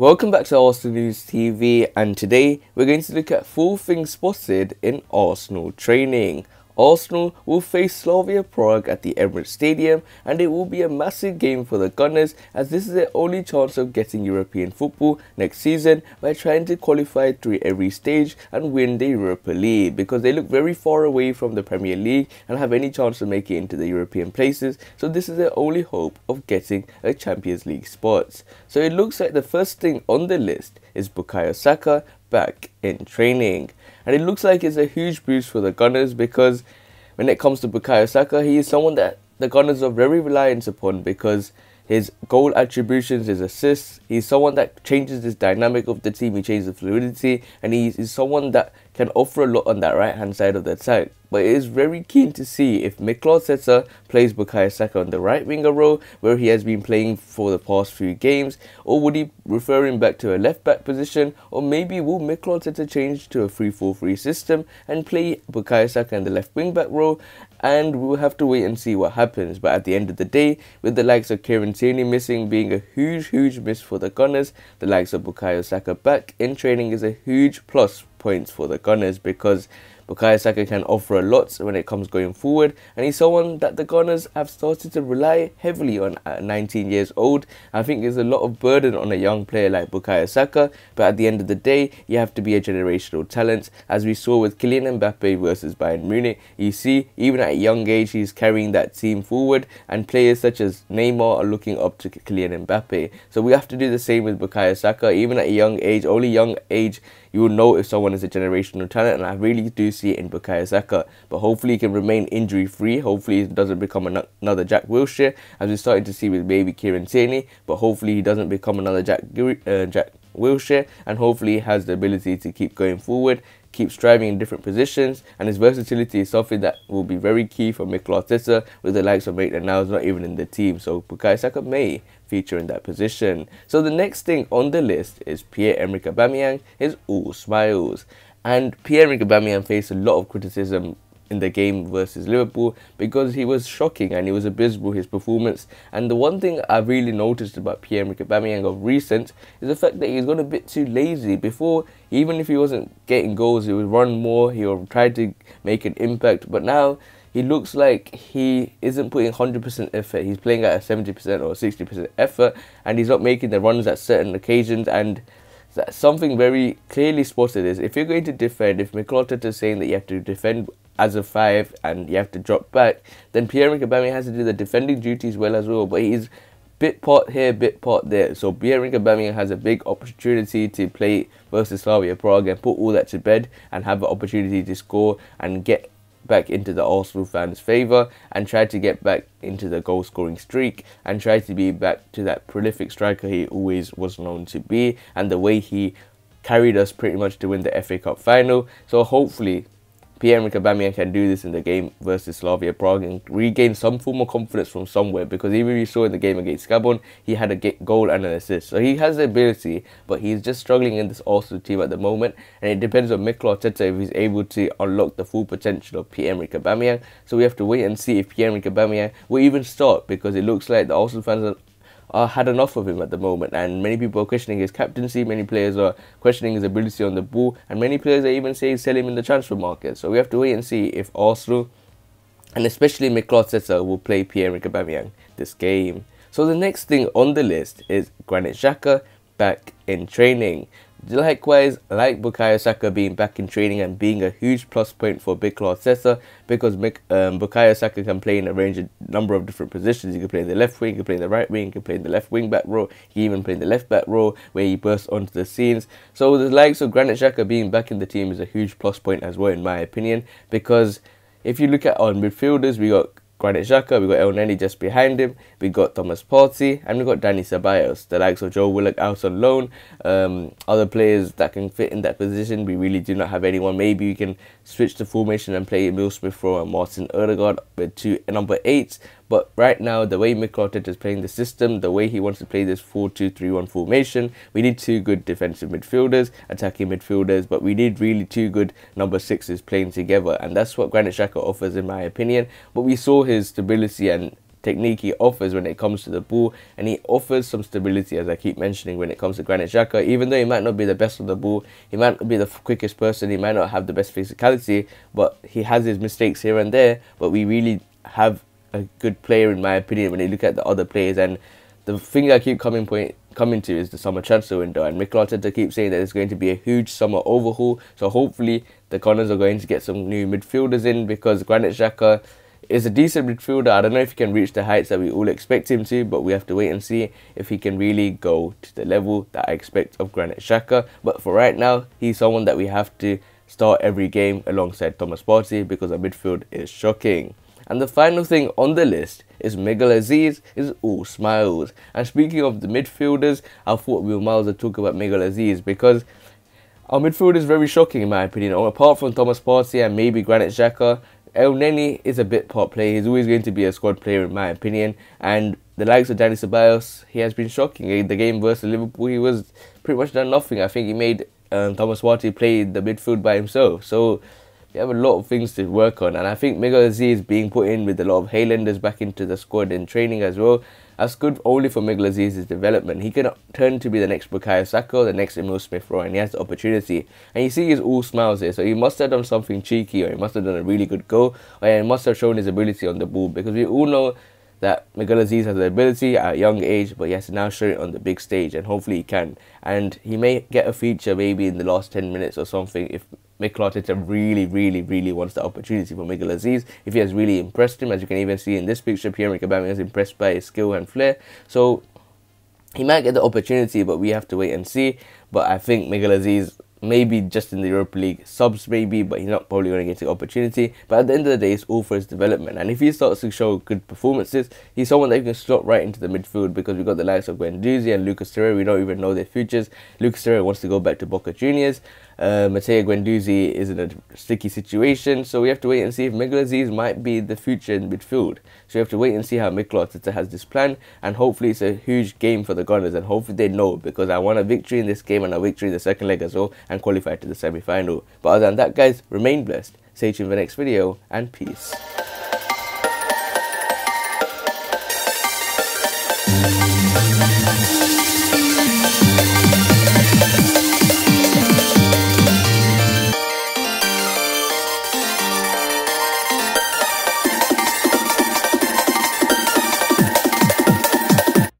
Welcome back to Arsenal News TV and today we're going to look at four things spotted in Arsenal training. Arsenal will face Slavia Prague at the Emirates Stadium and it will be a massive game for the Gunners as this is their only chance of getting European football next season by trying to qualify through every stage and win the Europa League because they look very far away from the Premier League and have any chance of making it into the European places so this is their only hope of getting a Champions League spot. So it looks like the first thing on the list is Bukayo Saka back in training. And it looks like it's a huge boost for the Gunners because when it comes to Bukayo Saka, he is someone that the Gunners are very reliant upon because his goal attributions, his assists, he's someone that changes this dynamic of the team, he changes the fluidity, and he's, he's someone that can offer a lot on that right hand side of the attack but it is very keen to see if Mikel Arteta plays Bukayo Saka on the right winger role where he has been playing for the past few games or would he refer him back to a left back position or maybe will Mikel Arteta change to a 3-4-3 system and play Bukayo Saka in the left wing back role? And we'll have to wait and see what happens. But at the end of the day with the likes of Kieran Tierney missing being a huge huge miss for the Gunners the likes of Bukayo Saka back in training is a huge plus points for the Gunners because Bukayo Saka can offer a lot when it comes going forward, and he's someone that the Gunners have started to rely heavily on at 19 years old. I think there's a lot of burden on a young player like Bukayo Saka, but at the end of the day, you have to be a generational talent, as we saw with Kylian Mbappe versus Bayern Munich. You see, even at a young age, he's carrying that team forward, and players such as Neymar are looking up to Kylian Mbappe. So we have to do the same with Bukayo Saka, even at a young age, only young age you will know if someone is a generational talent, and I really do see it in Bukayo Saka. But hopefully, he can remain injury free. Hopefully, he doesn't become another Jack Wilshere, as we started to see with maybe Kieran Tierney. But hopefully, he doesn't become another Jack uh, Jack Wilshere, and hopefully, he has the ability to keep going forward keep striving in different positions, and his versatility is something that will be very key for Mikel Arteta with the likes of Maitland now is not even in the team. So Bukayo Saka may feature in that position. So the next thing on the list is Pierre-Emerick Aubameyang is all smiles. And Pierre-Emerick Aubameyang faced a lot of criticism in the game versus Liverpool because he was shocking and he was abysmal his performance. And the one thing I've really noticed about Pierre-Emerick Aubameyang of recent is the fact that he's gone a bit too lazy. Before, even if he wasn't getting goals, he would run more, he would try to make an impact. But now he looks like he isn't putting 100% effort. He's playing at a 70% or 60% effort and he's not making the runs at certain occasions. And something very clearly spotted is if you're going to defend, if Arteta is saying that you have to defend as a five and you have to drop back, then Pierre-Emerick has to do the defending duties well as well. But he's bit part here, bit part there. So Pierre-Emerick has a big opportunity to play versus Slavia Prague and put all that to bed and have an opportunity to score and get back into the Arsenal fans' favour and try to get back into the goal scoring streak and try to be back to that prolific striker he always was known to be and the way he carried us pretty much to win the FA Cup final. So hopefully Pierre-Emerick Aubameyang can do this in the game versus Slavia Prague and regain some form of confidence from somewhere because even we saw in the game against Gabon, he had a goal and an assist. So he has the ability, but he's just struggling in this Arsenal team at the moment and it depends on Mikel Arteta if he's able to unlock the full potential of Pierre-Emerick Aubameyang. So we have to wait and see if Pierre-Emerick Aubameyang will even start because it looks like the Arsenal fans are uh, had enough of him at the moment, and many people are questioning his captaincy. Many players are questioning his ability on the ball, and many players are even saying sell him in the transfer market. So we have to wait and see if Arsenal, and especially Mikel Arteta, will play Pierre-Emerick Aubameyang this game. So the next thing on the list is Granit Xhaka back in training. Likewise, like Bukayo Saka being back in training and being a huge plus point for Big Arteta because um, Bukayo Saka can play in a range of number of different positions. He can play in the left wing, he can play in the right wing, he can play in the left wing back row, he even play in the left back row where he bursts onto the scenes. So the likes of Granit Xhaka being back in the team is a huge plus point as well in my opinion because if you look at our midfielders, we got Granit Xhaka, we've got Elneny just behind him, we've got Thomas Partey, and we've got Dani Ceballos, the likes of Joe Willock out on loan. Um, other players that can fit in that position, we really do not have anyone. Maybe we can switch the formation and play Emile Smith Rowe and Martin Odegaard with two number eights. But right now, the way Mikel Arteta is playing the system, the way he wants to play this 4-2-3-1 formation, we need two good defensive midfielders, attacking midfielders, but we need really two good number sixes playing together, and that's what Granit Xhaka offers, in my opinion. But we saw his stability and technique he offers when it comes to the ball, and he offers some stability, as I keep mentioning, when it comes to Granit Xhaka. Even though he might not be the best on the ball, he might not be the quickest person, he might not have the best physicality, but he has his mistakes here and there. But we really have a good player, in my opinion, when you look at the other players. And the thing I keep coming point coming to is the summer transfer window, and Mikel Arteta keeps saying that there's going to be a huge summer overhaul. So hopefully the Gunners are going to get some new midfielders in because Granit Xhaka is a decent midfielder. I don't know if he can reach the heights that we all expect him to, but we have to wait and see if he can really go to the level that I expect of Granit Xhaka. But for right now, he's someone that we have to start every game alongside Thomas Partey because our midfield is shocking. And the final thing on the list is Miguel Azeez is all smiles. And speaking of the midfielders, I thought we might as well talk about Miguel Azeez because our midfield is very shocking in my opinion. Apart from Thomas Partey and maybe Granit Xhaka, Elneny is a bit part player. He's always going to be a squad player in my opinion. And the likes of Dani Ceballos, he has been shocking. In the game versus Liverpool, he was pretty much done nothing. I think he made um, Thomas Partey play the midfield by himself. So we have a lot of things to work on. And I think Miguel is being put in with a lot of Hale Enders back into the squad in training as well. That's good only for Miguel Azeez's development. He can turn to be the next Bukayo Saka, the next Emile Smith Rowe, and he has the opportunity. And you see he's all smiles here, so he must have done something cheeky, or he must have done a really good goal, or he must have shown his ability on the ball, because we all know that Miguel Azeez has the ability at a young age, but he has to now show it on the big stage, and hopefully he can. And he may get a feature maybe in the last 10 minutes or something if Mikel Arteta really, really, really wants the opportunity for Miguel Azeez. If he has really impressed him, as you can even see in this picture, Pierre-Emerick Aubameyang is impressed by his skill and flair. So he might get the opportunity, but we have to wait and see. But I think Miguel Azeez maybe just in the Europa League subs maybe, but he's not probably going to get the opportunity. But at the end of the day, it's all for his development. And if he starts to show good performances, he's someone that you can slot right into the midfield because we've got the likes of Guendouzi and Lucas Torreira. We don't even know their futures. Lucas Torreira wants to go back to Boca Juniors uh, Matteo Guendouzi is in a sticky situation, so we have to wait and see if Miguel Azeez might be the future in midfield. So we have to wait and see how Mikel Arteta has this plan, and hopefully it's a huge game for the Gunners, and hopefully they know because I want a victory in this game and a victory in the second leg as well, and qualify to the semi-final. But other than that, guys, remain blessed. Stay tuned for the next video, and peace.